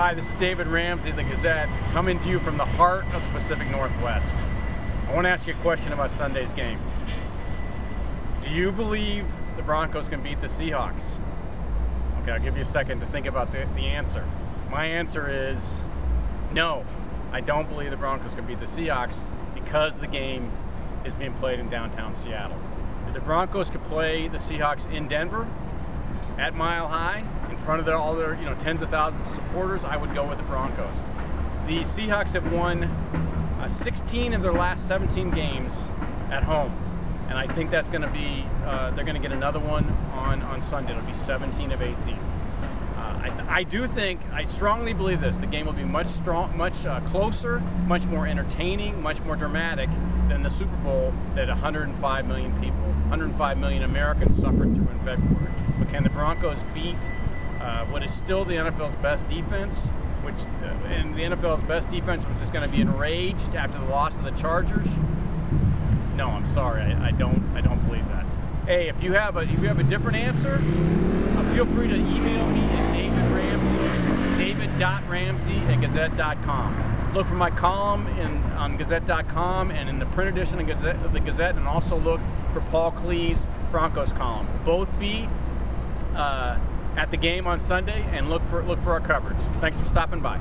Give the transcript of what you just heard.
Hi, this is David Ramsey, the Gazette, coming to you from the heart of the Pacific Northwest. I want to ask you a question about Sunday's game. Do you believe the Broncos can beat the Seahawks? Okay, I'll give you a second to think about the, the answer. My answer is no. I don't believe the Broncos can beat the Seahawks because the game is being played in downtown Seattle. If the Broncos could play the Seahawks in Denver at Mile High in front of their, all their you know tens of thousands of supporters, I would go with the Broncos. The Seahawks have won uh, 16 of their last 17 games at home, and I think that's going to be uh, they're going to get another one on on Sunday. It'll be 17 of 18. I, I, do think, I strongly believe this, the game will be much strong, much uh, closer, much more entertaining, much more dramatic than the Super Bowl that 105 million people, 105 million Americans suffered through in February. But can the Broncos beat uh, what is still the NFL's best defense, which, uh, and the NFL's best defense, which is going to be enraged after the loss of the Chargers? No, I'm sorry, I, I don't, I don't believe that. Hey, if you have a, if you have a different answer, uh, feel free to email me at David Ramsey, david.ramsey at gazette.com. Look for my column in, on gazette.com and in the print edition of, Gazette, of the Gazette, and also look for Paul Klee's Broncos column. Both be uh, at the game on Sunday, and look for look for our coverage. Thanks for stopping by.